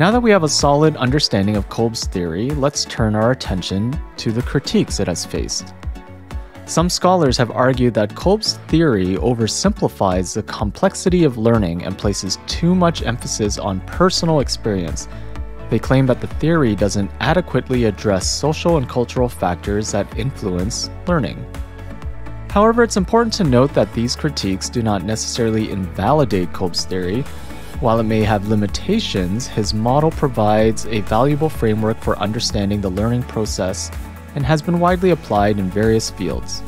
Now that we have a solid understanding of Kolb's theory, let's turn our attention to the critiques it has faced. Some scholars have argued that Kolb's theory oversimplifies the complexity of learning and places too much emphasis on personal experience. They claim that the theory doesn't adequately address social and cultural factors that influence learning. However, it's important to note that these critiques do not necessarily invalidate Kolb's theory, while it may have limitations, his model provides a valuable framework for understanding the learning process and has been widely applied in various fields.